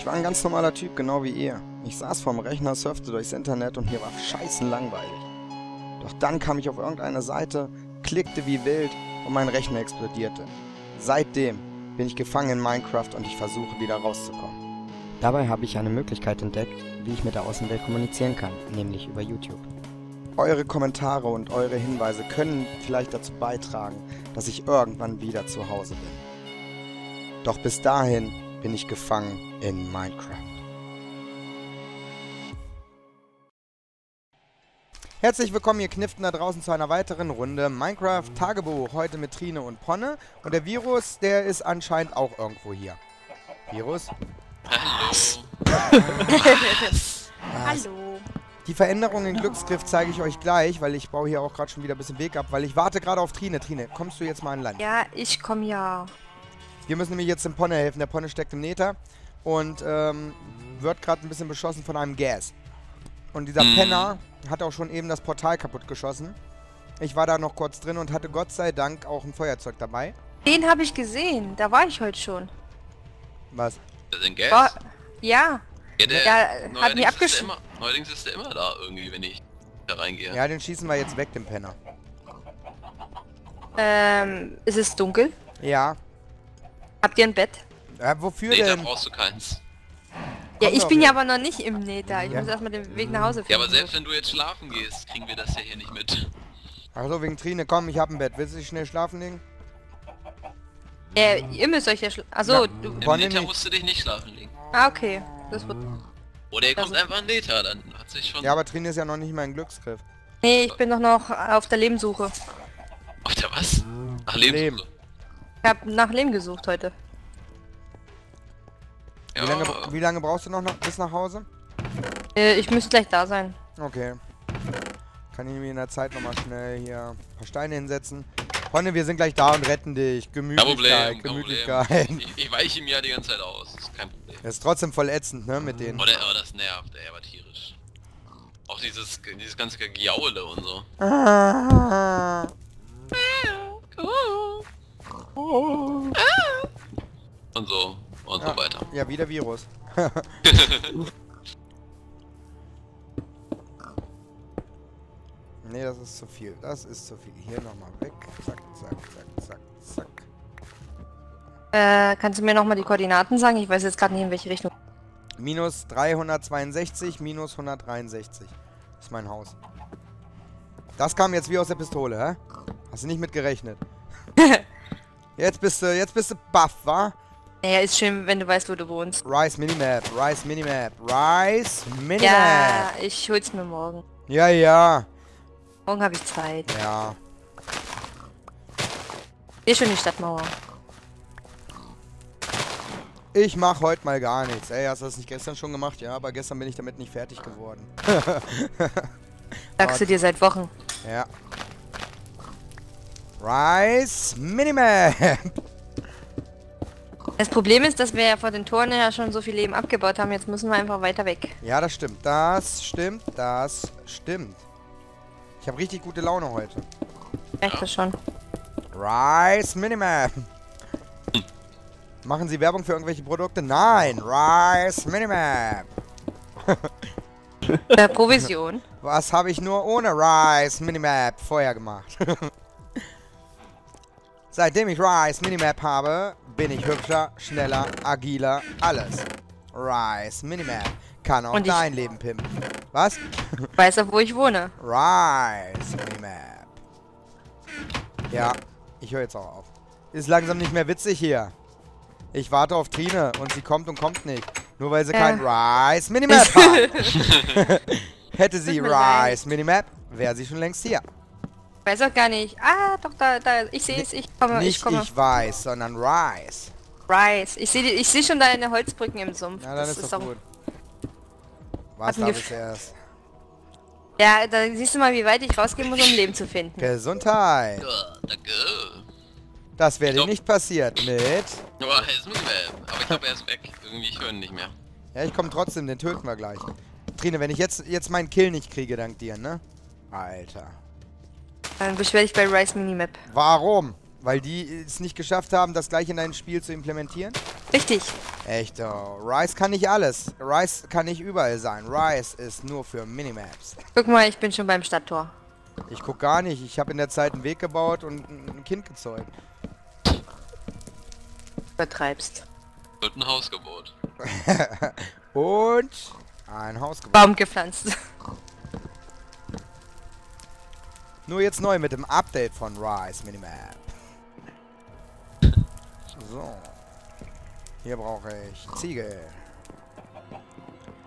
Ich war ein ganz normaler Typ, genau wie ihr. Ich saß vorm Rechner, surfte durchs Internet und hier war scheißen langweilig. Doch dann kam ich auf irgendeine Seite, klickte wie wild und mein Rechner explodierte. Seitdem bin ich gefangen in Minecraft und ich versuche wieder rauszukommen. Dabei habe ich eine Möglichkeit entdeckt, wie ich mit der Außenwelt kommunizieren kann, nämlich über YouTube. Eure Kommentare und eure Hinweise können vielleicht dazu beitragen, dass ich irgendwann wieder zu Hause bin. Doch bis dahin bin ich gefangen in Minecraft. Herzlich willkommen, ihr Kniften da draußen zu einer weiteren Runde Minecraft Tagebuch. Heute mit Trine und Ponne. Und der Virus, der ist anscheinend auch irgendwo hier. Virus? Hallo. Hallo. Die Veränderung in Glücksgriff zeige ich euch gleich, weil ich baue hier auch gerade schon wieder ein bisschen Weg ab, weil ich warte gerade auf Trine. Trine, kommst du jetzt mal an Land? Ja, ich komme ja. Wir müssen nämlich jetzt dem Ponne helfen. Der Ponne steckt im Nether und ähm, wird gerade ein bisschen beschossen von einem Gas. Und dieser Mhm. Penner hat auch schon eben das Portal kaputt geschossen. Ich war da noch kurz drin und hatte Gott sei Dank auch ein Feuerzeug dabei. Den habe ich gesehen. Da war ich heute schon. Was? Ein Gas. War, ja. ja, der, ja, hat mich neuerdings, ist der abgesch- immer, neuerdings ist der immer da irgendwie, wenn ich da reingehe. Ja, den schießen wir jetzt weg, den Penner. Ähm, ist es dunkel? Ja. Habt ihr ein Bett? Äh, wofür da denn? brauchst du keins. Ja, Komm ich bin ja. ja aber noch nicht im Nether. Ich Ja. muss erstmal den Weg nach Hause finden. Ja, aber selbst wenn du jetzt schlafen gehst, kriegen wir das ja hier nicht mit. Achso, wegen Trine, komm, ich hab ein Bett. Willst du dich schnell schlafen legen? Äh, ihr müsst euch ja schla- Achso, Ja. du... Im Nether nicht? musst du dich nicht schlafen legen. Ah, okay. Das wird... Oder er kommt Also- einfach ein Nether, dann hat sich schon... Ja, aber Trine ist ja noch nicht mal in Glücksgriff. Nee, ich bin doch noch auf der Lebenssuche. Ach, der was? Ach, Lebenssuche. Leben. Ich habe nach Leben gesucht heute. Ja, Wie, lange, wie lange brauchst du noch bis nach Hause? Äh, ich müsste gleich da sein. Okay. Kann ich mir in der Zeit nochmal schnell hier ein paar Steine hinsetzen. Honne, wir sind gleich da und retten dich. Gemütlichkeit, Problem, Gemütlichkeit. Ich, ich weiche ihm ja die ganze Zeit aus, das ist kein Problem. Das ist trotzdem voll ätzend, ne, mit denen. Oh, der, oh das nervt, ey, aber tierisch. Auch dieses, dieses ganze Gejaule und so. Ah. Und so, und so weiter. Ja, wieder Virus. nee, das ist zu viel. Das ist zu viel. Hier nochmal weg. Zack, zack, zack, zack, zack. Äh, kannst du mir nochmal die Koordinaten sagen? Ich weiß jetzt gerade nicht, in welche Richtung. Minus 362, minus 163. ist mein Haus. Das kam jetzt wie aus der Pistole, hä? Hast du nicht mit gerechnet? jetzt bist du, jetzt bist du baff, wa? Naja, ist schön, wenn du weißt, wo du wohnst. Rise Minimap, Rise Minimap, Rise Minimap. Ja, ich hol's mir morgen. Ja, ja. Morgen habe ich Zeit. Ja. Hier schon die Stadtmauer. Ich mach heute mal gar nichts. Ey, hast du das nicht gestern schon gemacht? Ja, aber gestern bin ich damit nicht fertig geworden. Sagst du dir seit Wochen. Ja. Rise Minimap. Das Problem ist, dass wir ja vor den Toren ja schon so viel Leben abgebaut haben. Jetzt müssen wir einfach weiter weg. Ja, das stimmt. Das stimmt. Das stimmt. Ich habe richtig gute Laune heute. Merkt das schon. Rise Minimap. Machen Sie Werbung für irgendwelche Produkte? Nein. Rise Minimap. Äh, Provision. Was habe ich nur ohne Rise Minimap vorher gemacht? Seitdem ich Rise Minimap habe, bin ich hübscher, schneller, agiler, alles. Rise Minimap kann auch dein Leben pimpen. Was? Weiß auch, wo ich wohne. Rise Minimap. Ja, ich höre jetzt auch auf. Ist langsam nicht mehr witzig hier. Ich warte auf Trine und sie kommt und kommt nicht. Nur weil sie Äh. kein Rise Minimap hat. Hätte sie. Rise Minimap, wäre sie schon längst hier. Weiß auch gar nicht. Ah, doch, da, da. Ich sehe es. Ich komme. Nicht ich komme. ich weiß, sondern Rise. Rise. Ich sehe ich seh schon deine Holzbrücken im Sumpf. Ja, dann Das ist doch auch- gut. Was darf ich erst? Ja, da siehst du mal, wie weit ich rausgehen muss, um Leben zu finden. Gesundheit. Ja, danke. Das wäre dir nicht passiert mit... Aber ist mit Map. Aber ich glaube, er ist weg. Irgendwie, ich höre ihn nicht mehr. Ja, ich komme trotzdem, den töten wir gleich. Trine, wenn ich jetzt, jetzt meinen Kill nicht kriege, dank dir, ne? Alter. Dann beschwer dich bei Rise Minimap. Warum? Weil die es nicht geschafft haben, das gleich in dein Spiel zu implementieren? Richtig. Echt, oh. Rise kann nicht alles. Rise kann nicht überall sein. Rise ist nur für Minimaps. Guck mal, ich bin schon beim Stadttor. Ich guck gar nicht. Ich habe in der Zeit einen Weg gebaut und ein ein Kind gezeugt. Übertreibst. Wird ein Haus gebaut. und ein Haus gebaut. Baum gepflanzt. Nur jetzt neu mit dem Update von Rise Minimap. So. Hier brauche ich Ziegel.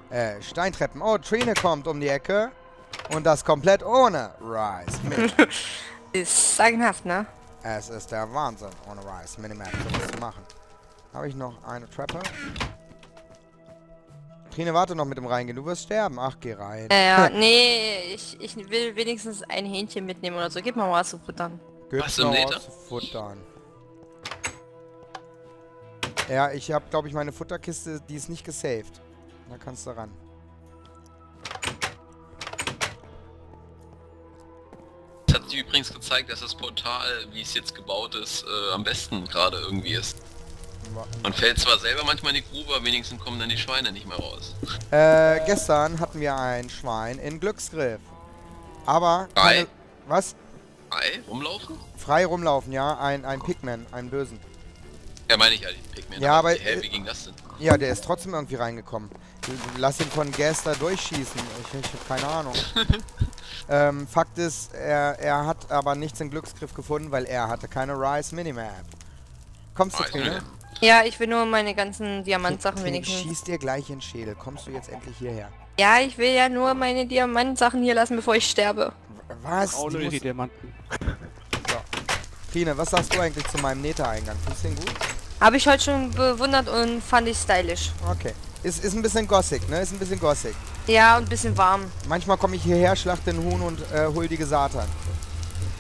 Äh, Steintreppen. Oh, Trine kommt um die Ecke. Und das komplett ohne Rise Minimap. Ist sagenhaft, ne? es ist der Wahnsinn, ohne Rise Minimap sowas zu machen. Habe ich noch eine Treppe? Trine, warte noch mit dem Reingehen. Du wirst sterben. Ach, geh rein. Äh, ja, nee, ich, ich will wenigstens ein Hähnchen mitnehmen oder so. Gib mal was zu futtern. Gibt's Was Nether? was zu futtern? Ja, ich habe, glaube ich, meine Futterkiste, die ist nicht gesaved. Da kannst du ran. Das hat sich übrigens gezeigt, dass das Portal, wie es jetzt gebaut ist, äh, am besten gerade irgendwie ist. Man fällt zwar selber manchmal in die Grube, aber wenigstens kommen dann die Schweine nicht mehr raus. Äh, gestern hatten wir ein Schwein in Glücksgriff. Aber... Frei? keine- Was? Ei, rumlaufen? Frei rumlaufen, ja. Ein, ein Pigman, einen Bösen. Ja, meine ich ja, die Pigmen. Ja, aber- Hä, wie ging das denn? Ja, der ist trotzdem irgendwie reingekommen. Lass ihn von Gas da durchschießen. Ich, ich habe keine Ahnung. ähm, Fakt ist, er, er hat aber nichts in Glücksgriff gefunden, weil er hatte keine Rise Minimap. Kommst du? Minimap. Ja, ich will nur meine ganzen Diamantsachen wenigstens. schieß dir gleich in den Schädel. Kommst du jetzt endlich hierher? Ja, ich will ja nur meine Diamantsachen hier lassen, bevor ich sterbe. Was? Braune Die die muss- Diamanten. Trine, was sagst du eigentlich zu meinem Neta-Eingang? Findest du den gut? Habe ich heute schon bewundert und fand ich stylisch. Okay. Ist, ist ein bisschen gossig, ne? Ist ein bisschen gossig. Ja, und ein bisschen warm. Manchmal komme ich hierher, schlachte den Huhn und äh, huldige Satan.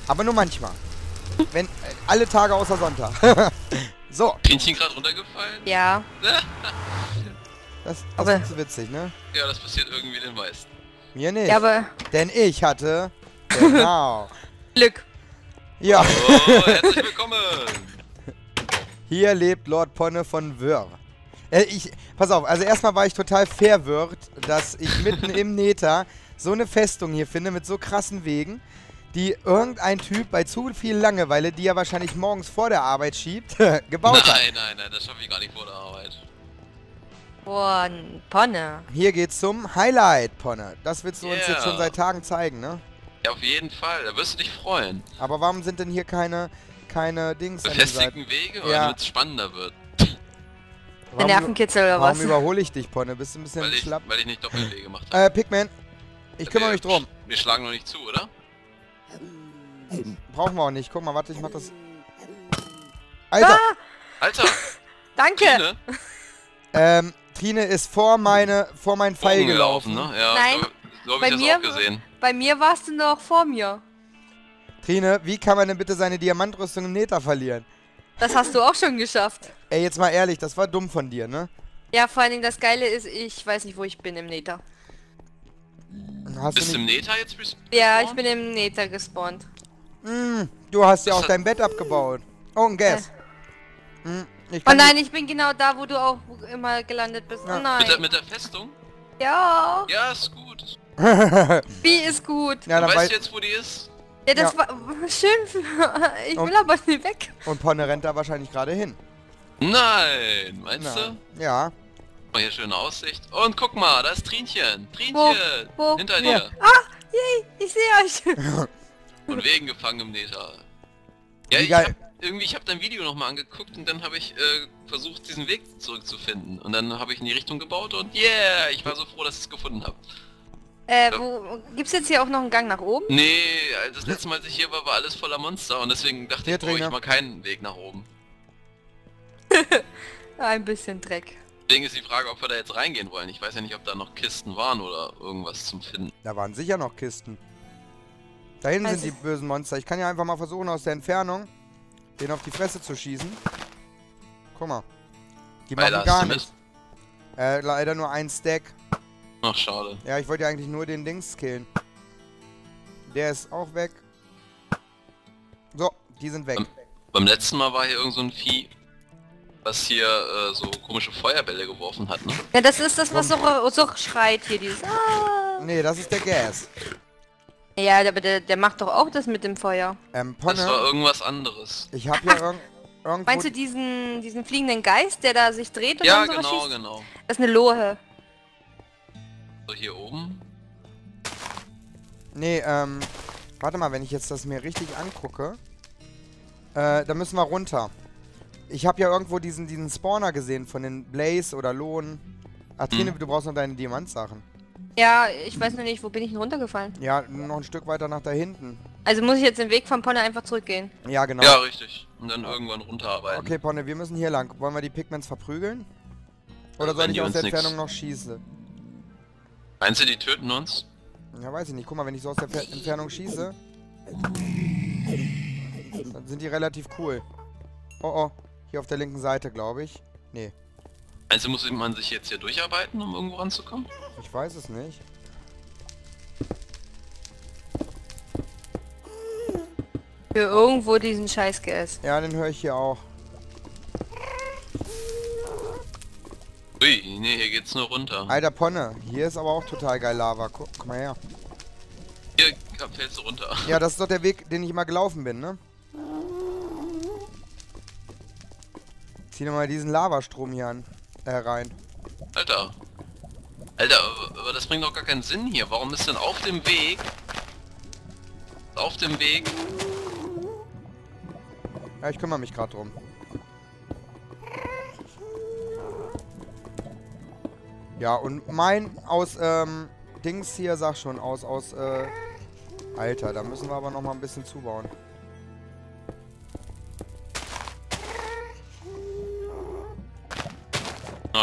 Aber nur manchmal. Wenn, äh, alle Tage außer Sonntag. so, Trinchen gerade runtergefallen? Ja. das, das Aber- du witzig, ne? Ja, das passiert irgendwie den meisten. Mir nicht. Ja, aber Denn ich hatte... Genau. Glück. ja, Oh, herzlich willkommen! hier lebt Lord Ponne von Wörr. Äh, ich, pass auf, also erstmal war ich total verwirrt, dass ich mitten im Neta so eine Festung hier finde mit so krassen Wegen, die irgendein Typ bei zu viel Langeweile, die er wahrscheinlich morgens vor der Arbeit schiebt, gebaut hat. Nein, nein, nein, das schaffe ich gar nicht vor der Arbeit. Boah, ein Ponne. Hier geht's zum Highlight, Ponne. Das willst du uns Yeah. jetzt schon seit Tagen zeigen, ne? Ja, auf jeden Fall, da wirst du dich freuen. Aber warum sind denn hier keine, keine Dings an den Seiten? Befestigten Wege, Ja. damit es spannender wird. Der Warum, Nervenkitzel oder warum was? überhole ich dich, Ponne? Bist du ein bisschen Weil ich, schlapp? weil ich nicht Doppelwege gemacht habe. Äh, Pigman, ich kümmere mich drum. Wir schlagen noch nicht zu, oder? Brauchen wir auch nicht. Guck mal, warte, ich mach das... Alter, Alter, Danke. Trine, ähm, Trine ist vor meine, vor meinen Pfeil gelaufen. ne? Ja, Nein, so, so bei habe ich mir- das auch gesehen. Bei mir warst du noch vor mir. Trine, wie kann man denn bitte seine Diamantrüstung im Neta verlieren? Das hast du auch schon geschafft. Ey, jetzt mal ehrlich, das war dumm von dir, ne? Ja, vor allen Dingen das Geile ist, ich weiß nicht, wo ich bin im Nether. Hast Bist du du im. Nether jetzt? res- Ja, ich bin im Nether gespawnt. Mm, du hast ja auch dein Bett abgebaut. Oh, ein Gas. Mm, ich Oh nein, ich bin genau da, wo du auch immer gelandet bist. Ja. Oh nein. Mit der, mit der Festung? Ja, Ja, ist gut. wie ist gut. ja, du dann weißt weiß... jetzt, wo die ist? Ja, das Ja. war schön. Ich Und- will aber nicht weg. Und Ponne rennt da wahrscheinlich gerade hin. Nein, meinst Na, du? Ja. Mal hier schöne Aussicht. Und guck mal, da ist Trinchen. Trinchen. Wo? Hinter Wo? dir. Yay, ich sehe euch. Und Wegen gefangen im Nether. Ja, Wie ich geil. hab, irgendwie, ich habe dein Video nochmal angeguckt und dann habe ich äh, versucht, diesen Weg zurückzufinden. Und dann habe ich in die Richtung gebaut und yeah, ich war so froh, dass ich es gefunden habe. Äh, wo, gibt's jetzt hier auch noch einen Gang nach oben? Nee, das letzte Mal, als ich hier war, war alles voller Monster und deswegen dachte Hier, ich, brauche ich mal keinen Weg nach oben. Ein bisschen Dreck. Deswegen ist die Frage, ob wir da jetzt reingehen wollen. Ich weiß ja nicht, ob da noch Kisten waren oder irgendwas zum Finden. Da waren sicher noch Kisten. Da hinten Also- sind die bösen Monster. Ich kann ja einfach mal versuchen, aus der Entfernung den auf die Fresse zu schießen. Guck mal. Die machen da gar nichts. Äh, leider nur ein Stack. Ach, schade. Ja, ich wollte ja eigentlich nur den Dings killen. Der ist auch weg. So, die sind weg. Ähm. Beim letzten Mal war hier irgend so ein Vieh, was hier äh, so komische Feuerbälle geworfen hat, ne? Ja, das ist das, was so, so schreit hier, dieses... Ah. Nee, das ist der Gas. Ja, aber der, der macht doch auch das mit dem Feuer. Ähm, Das war Ponne, irgendwas anderes. ich habe hier irg irgendwo... Meinst du diesen, diesen fliegenden Geist, der da sich dreht und Ja, dann genau, schießt? genau. Das ist eine Lohe. So hier oben. Nee, ähm, warte mal, wenn ich jetzt das mir richtig angucke, äh, da müssen wir runter. Ich habe ja irgendwo diesen, diesen Spawner gesehen von den Blaze oder Lohn. Athene, Hm. du brauchst noch deine Diamantsachen. Ja, ich weiß noch nicht, wo bin ich denn runtergefallen? Ja, noch ein Stück weiter nach da hinten. Also muss ich jetzt den Weg vom Ponne einfach zurückgehen. Ja, genau. Ja, richtig. Und dann irgendwann runterarbeiten. Okay, Ponne, wir müssen hier lang. Wollen wir die Pigments verprügeln? Oder Also soll ich aus der nix- Entfernung noch schießen? Meinst du, die töten uns? Ja, weiß ich nicht. Guck mal, wenn ich so aus der Fer Entfernung schieße, dann sind die relativ cool. Oh, oh. Hier auf der linken Seite, glaube ich. Nee, Meinst du, muss man sich jetzt hier durcharbeiten, um irgendwo ranzukommen? ich weiß es nicht. Für irgendwo diesen scheiß GS. Ja, den höre ich hier auch. Ui, nee, hier geht's nur runter. Alter Ponne, hier ist aber auch total geil Lava. Guck, guck mal her. Hier fällst du runter. Ja, das ist doch der Weg, den ich immer gelaufen bin, ne? Zieh doch mal diesen Lavastrom hier an. Äh, rein. Alter. Alter, aber- aber das bringt doch gar keinen Sinn hier. Warum ist denn auf dem Weg... Auf dem Weg... Ja, ich kümmere mich gerade drum. Ja, und mein aus, ähm, Dings hier, sag schon, aus, aus, äh, Alter, da müssen wir aber noch mal ein bisschen zubauen.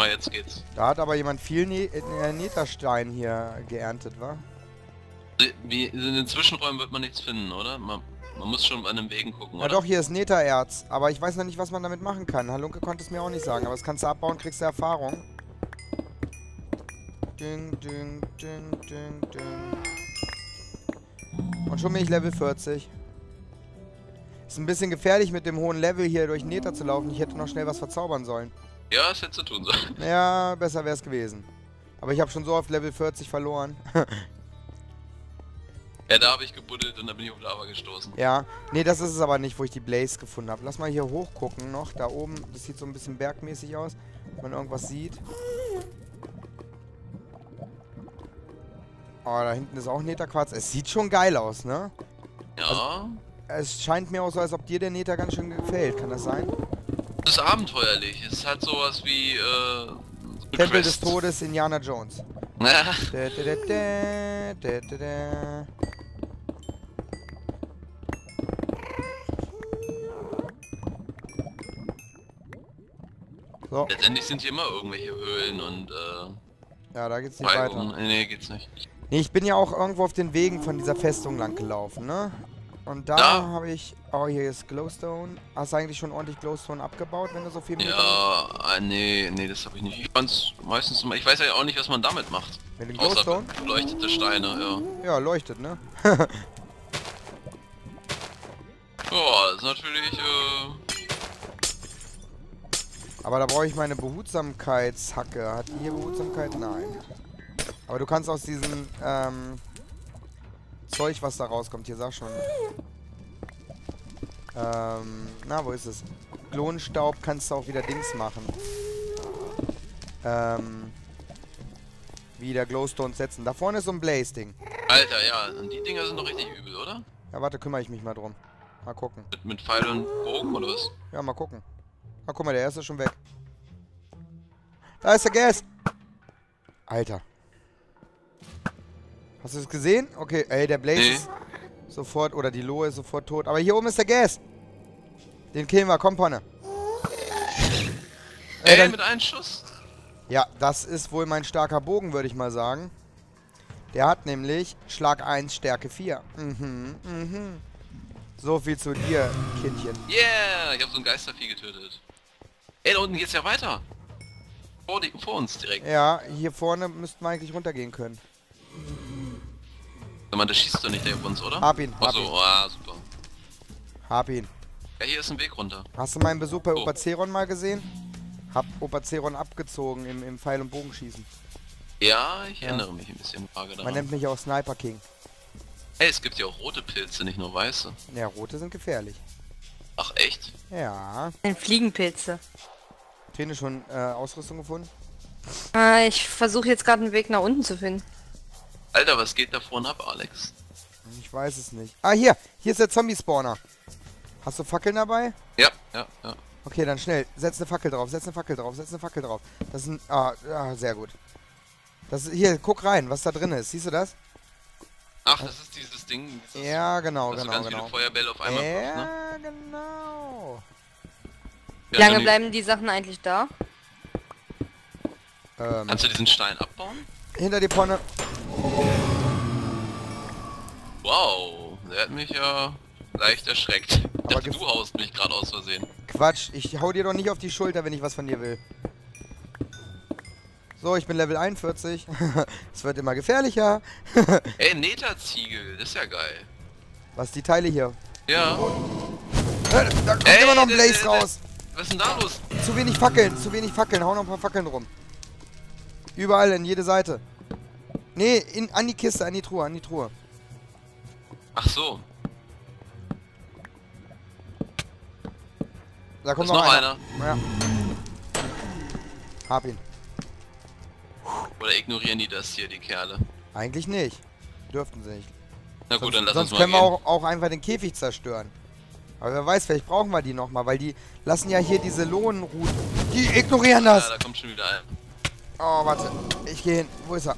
Ah, jetzt geht's. Da hat aber jemand viel ne äh, Netherstein hier geerntet, wa? Wie, in den Zwischenräumen wird man nichts finden, oder? Man, man muss schon an den Wegen gucken, Ja oder? doch, hier ist Nethererz, aber ich weiß noch nicht, was man damit machen kann. Halunke konnte es mir auch nicht sagen, aber das kannst du abbauen, kriegst du Erfahrung. Ding, ding, ding, ding, ding. Und schon bin ich Level 40. Ist ein bisschen gefährlich mit dem hohen Level hier durch Nether zu laufen. Ich hätte noch schnell was verzaubern sollen. Ja, das hättest du tun sollen. Ja, besser wäre es gewesen. Aber ich habe schon so oft Level 40 verloren. Ja, da habe ich gebuddelt und da bin ich auf Lava gestoßen. ja, nee, das ist es aber nicht, wo ich die Blaze gefunden habe. Lass mal hier hoch gucken noch. Da oben, das sieht so ein bisschen bergmäßig aus. Wenn man irgendwas sieht. Oh, da hinten ist auch Netherquarz. Es sieht schon geil aus, ne? Ja, Es scheint mir auch so, als ob dir der Nether ganz schön gefällt. Kann das sein? Das ist abenteuerlich. Es ist halt sowas wie, äh... Tempel des. Todes, Indiana Jones. Ja, Da, da, da. So, letztendlich sind hier immer irgendwelche Höhlen und, äh... ja, da geht's nicht weiter. Balken. Nee, geht's nicht. Nee, ich bin ja auch irgendwo auf den Wegen von dieser Festung lang gelaufen, ne? Und da Da. habe ich... Oh, hier ist Glowstone. Hast du eigentlich schon ordentlich Glowstone abgebaut, wenn du so viel Ja, äh, nee, nee, das habe ich nicht. Ich fand's meistens. Ich weiß ja auch nicht, was man damit macht. Mit dem Außer Glowstone? beleuchtete Steine, ja. Ja, leuchtet, ne? Ja, das ist natürlich, äh... Aber da brauche ich meine Behutsamkeitshacke. Hat die hier Behutsamkeit? Nein. Aber du kannst aus diesem ähm, Zeug, was da rauskommt, hier sag schon. Ähm, na, wo ist es? Klonstaub kannst du auch wieder Dings machen. Ähm, wieder Glowstone setzen. Da vorne ist so ein Blaze-Ding. Alter, ja, und die Dinger sind doch richtig übel, oder? Ja, warte, kümmere ich mich mal drum. Mal gucken. Mit, mit Pfeil und Bogen oder was? Ja, mal gucken. Ah, guck mal, der erste ist schon weg. Da ist der Gas. Alter. Hast du es gesehen? Okay, ey, der Blaze Nee. ist sofort, oder die Lohe ist sofort tot. Aber hier oben ist der Gas. Den killen wir, komm, Ponne. Ey, Ey, dann, mit einem Schuss? ja, das ist wohl mein starker Bogen, würde ich mal sagen. Der hat nämlich Schlag 1, Stärke 4. Mhm, mhm. So viel zu dir, Kindchen. Yeah, ich habe so ein Geistervieh getötet. Ey, da unten geht's ja weiter. Vor, die, vor uns direkt. Ja, hier vorne müssten wir eigentlich runtergehen können. Sag mal, der schießt doch nicht der auf uns, oder? Hab ihn, hab Achso, ihn. ah, super. Hab ihn. Ja, hier ist ein Weg runter. Hast du meinen Besuch bei Oh. Opa Zeron mal gesehen? Hab Opa Zeron abgezogen im, im Pfeil- und Bogenschießen. Ja, ich Ja. erinnere mich ein bisschen vage Man daran. nennt mich auch Sniper King. Hey, es gibt ja auch rote Pilze, nicht nur weiße. Ja, rote sind gefährlich. Ach echt? Ja. Ein Fliegenpilze. Trine schon äh, Ausrüstung gefunden? Äh, ich versuche jetzt gerade einen Weg nach unten zu finden. Alter, was geht da vorne ab, Alex? Ich weiß es nicht. Ah, hier. Hier ist der Zombie-Spawner. Hast du Fackeln dabei? Ja, ja, ja. Okay, dann schnell. Setz eine Fackel drauf, setz eine Fackel drauf, setz eine Fackel drauf. Das ist ein... Ah, ah sehr gut. Das ist, hier, guck rein, was da drin ist. Siehst du das? Ach, das ist dieses Ding, dieses, Ja, genau, genau, ganz genau. viele Feuerbälle auf einmal wirfst, ne? Ja, genau. Wie Ja, lange bleiben die Sachen eigentlich da? Ähm, Kannst du diesen Stein abbauen? Hinter die Ponne. Wow, der hat mich ja leicht erschreckt. Aber dachte, du haust mich gerade aus Versehen. Quatsch, ich hau dir doch nicht auf die Schulter, wenn ich was von dir will. So, ich bin Level 41. es wird immer gefährlicher. Ey, Netherziegel, das ist ja geil. Was die Teile hier? Ja. Äh, Da kommt Ey, immer noch ein der- Blaze der- raus. Was ist denn da los? Zu wenig Fackeln, zu wenig Fackeln. Hau noch ein paar Fackeln rum. Überall, in jede Seite. Nee, in, an die Kiste, an die Truhe, an die Truhe. Ach so, Da kommt ist noch einer. Ja. Hab ihn. Oder ignorieren die das hier, die Kerle? Eigentlich nicht. Dürften sie nicht. Na gut, sonst dann lass sonst uns mal können gehen. wir auch, auch einfach den Käfig zerstören. Aber wer weiß, vielleicht brauchen wir die nochmal, weil die lassen ja hier diese Lohnenrouten. Die ignorieren das. Ja, da kommt schon wieder ein. Oh, warte. Ich gehe hin. Wo ist er?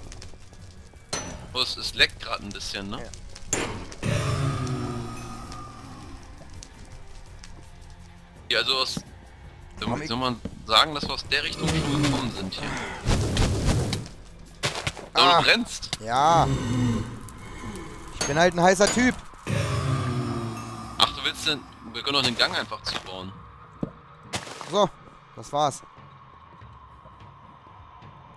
Oh, es, es leckt gerade ein bisschen, ne? Ja. Ja, also aus... Soll, soll man sagen, dass wir aus der Richtung schon gekommen sind hier? Ah. du brennst. Ja. Ich bin halt ein heißer Typ. Ach, du willst denn... Wir können doch den Gang einfach zubauen. So, das war's.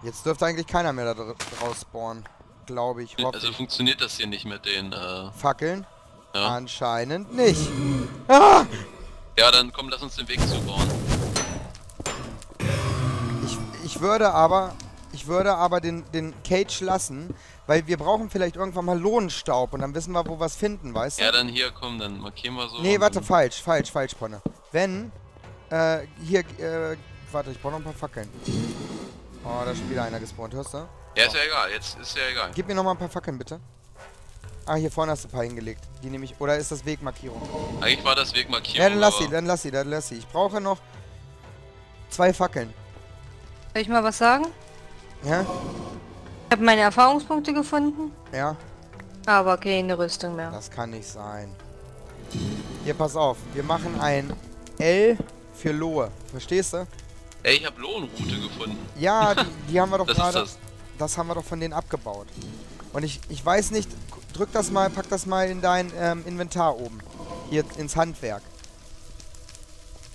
Jetzt dürfte eigentlich keiner mehr da dr- draus spawnen. Glaube ich. Hoffe Also funktioniert das hier nicht mit den... Äh, Fackeln? ja. Anscheinend nicht. Ah! ja, dann komm, lass uns den Weg zubauen. Ich, ich würde aber, ich würde aber den, den Cage lassen, weil wir brauchen vielleicht irgendwann mal Lohnstaub und dann wissen wir, wo wir es finden, weißt du? Ja, dann hier, komm, dann markieren wir so. nee, warte, falsch, falsch, falsch, Ponne. Wenn, äh, hier, äh, warte, ich brauche noch ein paar Fackeln. Oh, da ist schon wieder einer gespawnt, hörst du? Ja, ist ja egal, jetzt ist ja egal. Gib mir noch mal ein paar Fackeln, bitte. Ah, hier vorne hast du ein paar hingelegt. Die nehme ich, oder ist das Wegmarkierung? Eigentlich war das Weg markiert. Ja, dann lass sie, dann lass sie, dann lass sie. Ich brauche noch zwei Fackeln. Soll ich mal was sagen? Ja? Ich habe meine Erfahrungspunkte gefunden, Ja? aber keine Rüstung mehr. Das kann nicht sein. Hier, pass auf. Wir machen ein L für Lohe. Verstehst du? Ey, ich habe Lohnroute gefunden. Ja, die, die haben wir doch Das ist gerade... das. Das haben wir doch von denen abgebaut. Und ich, ich weiß nicht... Drück das mal, pack das mal in dein ähm, Inventar oben. Hier ins Handwerk.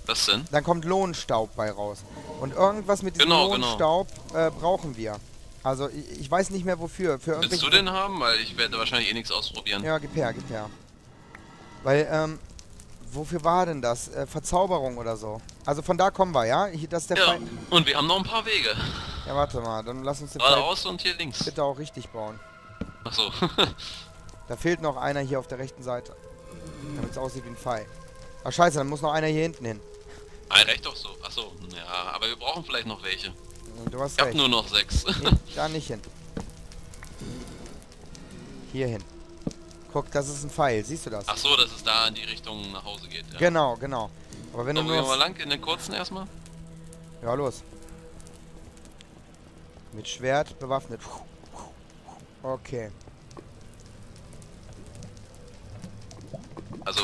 Was denn? Dann kommt Lohnstaub bei raus. Und irgendwas mit diesem Genau, genau. Lohnstaub äh, brauchen wir. Also ich, ich weiß nicht mehr wofür. Für Willst du den haben? Weil ich werde wahrscheinlich eh nichts ausprobieren. Ja, gib her, gib her. Weil, ähm, wofür war denn das? Äh, Verzauberung oder so. Also von da kommen wir, ja? Hier, das ist der Ja, Fall. und wir haben noch ein paar Wege. Ja, warte mal, dann lass uns den Geradeaus und hier links. bitte auch richtig bauen. Achso. Da fehlt noch einer hier auf der rechten Seite. Damit es aussieht wie ein Pfeil. Ach scheiße, dann muss noch einer hier hinten hin. ah, reicht doch so. Achso, ja, aber wir brauchen vielleicht noch welche. Du hast Ich hab recht. nur noch sechs. Nee, da nicht hin. Hier hin. Guck, das ist ein Pfeil. Siehst du das? Ach so, dass es da in die Richtung nach Hause geht. Ja. Genau, genau. Aber wenn So, du nur... mal lang in den kurzen erstmal. Ja, los. Mit Schwert bewaffnet. Okay. Also.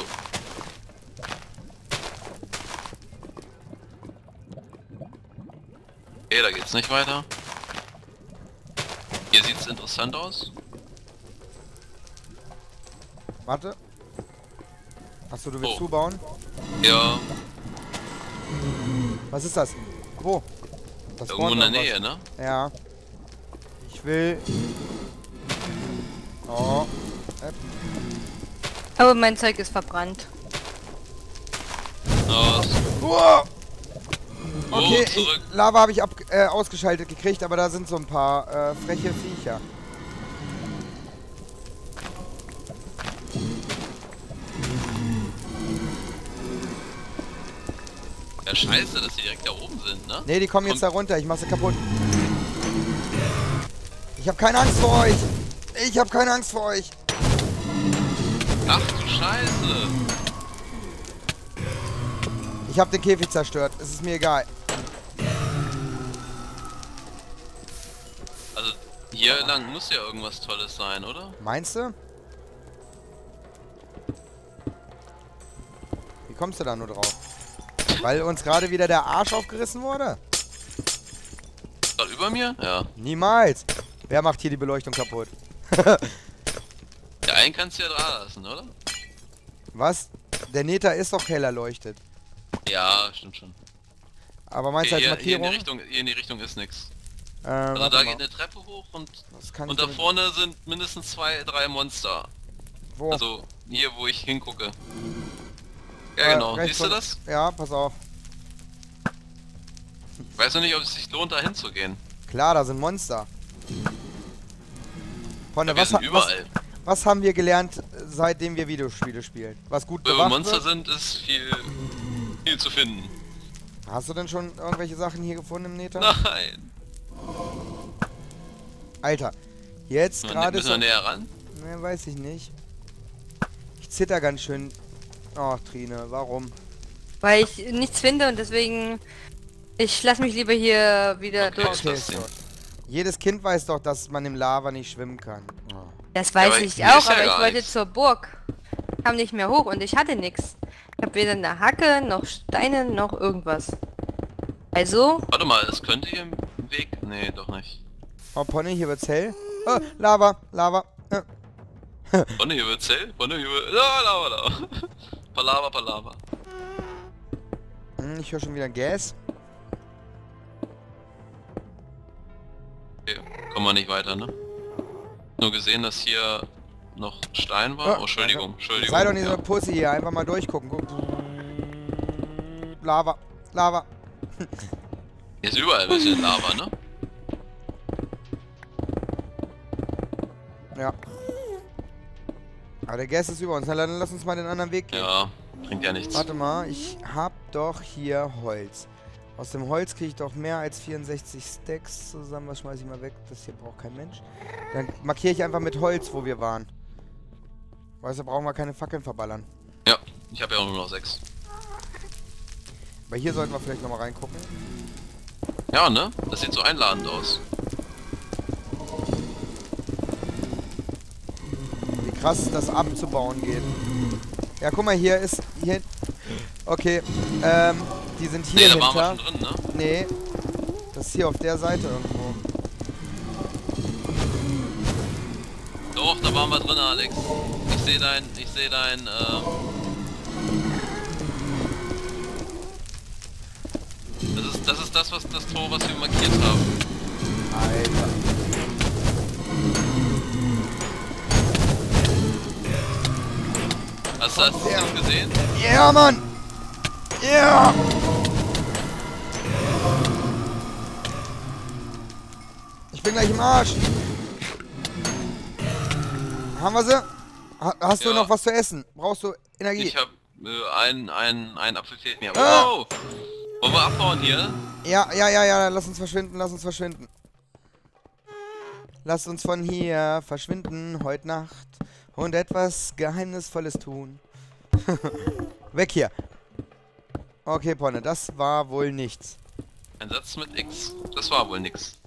Okay, da geht's nicht weiter. Hier sieht's interessant aus. Warte. Achso, du willst Oh. zubauen? Ja, Was ist das? Wo? Das irgendwo in der Nähe, ne? was. Ja. Ich will... Oh. Aber mein Zeug ist verbrannt. Los. Uah. Oh, Okay, zurück. ich, Lava habe ich ab, äh, ausgeschaltet gekriegt, aber da sind so ein paar äh, freche Viecher. Scheiße, dass die direkt da oben sind, ne? Ne, die kommen jetzt Kommt- da runter. Ich mach sie kaputt. Ich habe keine Angst vor euch. Ich habe keine Angst vor euch. Ach du Scheiße. Ich habe den Käfig zerstört. Es ist mir egal. Also, hier lang muss ja irgendwas Tolles sein, oder? Meinst du? Wie kommst du da nur drauf? Weil uns gerade wieder der Arsch aufgerissen wurde? Über mir? Ja. Niemals. Wer macht hier die Beleuchtung kaputt? Der einen kannst du ja dran lassen, oder? Was? Der Neta ist doch hell erleuchtet. Ja, stimmt schon. Aber meinst du Okay, als hier, hier, in die Markierung? Richtung, hier in die Richtung ist nix. Äh, Also da mal. geht eine Treppe hoch und, und da vorne sind mindestens zwei, drei Monster. Wo? Also hier, wo ich hingucke. Ja Äh, genau, rechts siehst du von- das? Ja, pass auf. Ich weiß noch nicht, ob es sich lohnt, da hinzugehen. Klar, da sind Monster. Ponne, Wir was, sind ha- was, überall. was haben wir gelernt, äh, seitdem wir Videospiele spielen? Was gut Wo bewacht Monster wird? sind, ist viel, viel zu finden. Hast du denn schon irgendwelche Sachen hier gefunden im Neta? Nein. Alter, jetzt wir- gerade Müssen wir näher ran? Ne, weiß ich nicht. Ich zitter ganz schön. Ach, Trine, warum? Weil ich nichts finde und deswegen... Ich lass mich lieber hier wieder Okay. durch. Okay, das? Jedes Kind weiß doch, dass man im Lava nicht schwimmen kann. Oh. Das weiß aber ich auch, ja aber ich wollte nichts. zur Burg. Kam nicht mehr hoch und ich hatte nichts. Ich habe weder eine Hacke, noch Steine, noch irgendwas. Also, Warte mal, es könnte hier im Weg... Nee, doch nicht. Oh, Pony, hier wird's hell. Oh, Lava, Lava. Wonne, hier wird's hell. Wonne, hier wird... La, la, la. Palava, Palava. hm, ich höre schon wieder Gas. Okay, kommen wir nicht weiter, ne? Nur gesehen, dass hier noch Stein war. Oh, Oh, Entschuldigung, Entschuldigung. Sei doch nicht so ja. eine Pussy hier, einfach mal durchgucken. Guck. Lava, Lava. Hier ist überall ein bisschen Lava, ne? Ja. Aber der Gas ist über uns. Na, dann lass uns mal den anderen Weg gehen. Ja, bringt ja nichts. Warte mal, ich hab doch hier Holz. Aus dem Holz kriege ich doch mehr als 64 Stacks zusammen. Was schmeiße ich mal weg? Das hier braucht kein Mensch. Dann markiere ich einfach mit Holz, wo wir waren. Weißt du, brauchen wir keine Fackeln verballern. Ja, ich habe ja auch nur noch sechs. Aber hier sollten wir vielleicht nochmal reingucken. Ja, ne? Das sieht so einladend aus. Krass das abzubauen geht. Ja, guck mal, hier ist... Hier, okay, ähm, die sind hier Nee, da waren wir hinter. schon drin, ne? Nee, das ist hier auf der Seite irgendwo. Doch, da waren wir drin, Alex. Ich sehe dein, ich sehe dein, ähm... Das ist, das ist das, was das Tor, was wir markiert haben. Hast du das Ja. nicht gesehen? Ja, Mann! Ja! Ich bin gleich im Arsch. Haben wir sie? Ha hast du Ja. noch was zu essen? Brauchst du Energie? Ich hab äh, ein, ein, ein Apfel fehlt mir. Ah. Wow! Wollen wir abbauen hier? Ja, ja, ja, ja, lass uns verschwinden, lass uns verschwinden. Lass uns von hier verschwinden heute Nacht und etwas Geheimnisvolles tun. Weg hier. Okay, Ponne, das war wohl nichts. Ein Satz mit X. Das war wohl nix.